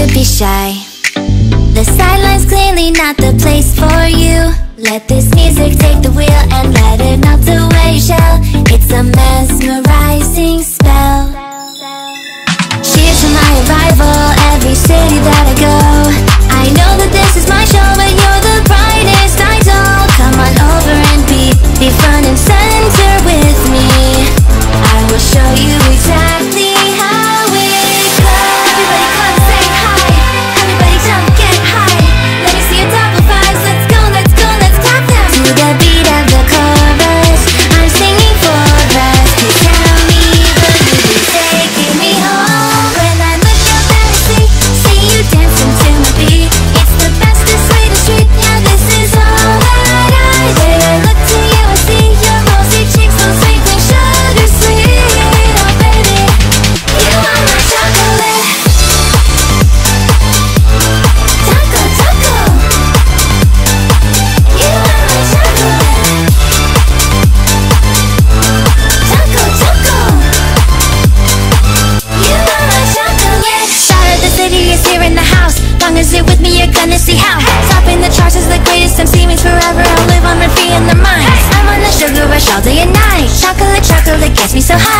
To be shy The sidelines clearly not the place for you Let this be. City is here in the house Long as you're with me, you're gonna see how hey. Topping the charts is the greatest I'm means forever I'll live on repeat in their minds hey. I'm on the sugar rush all day and night Chocolate, chocolate gets me so high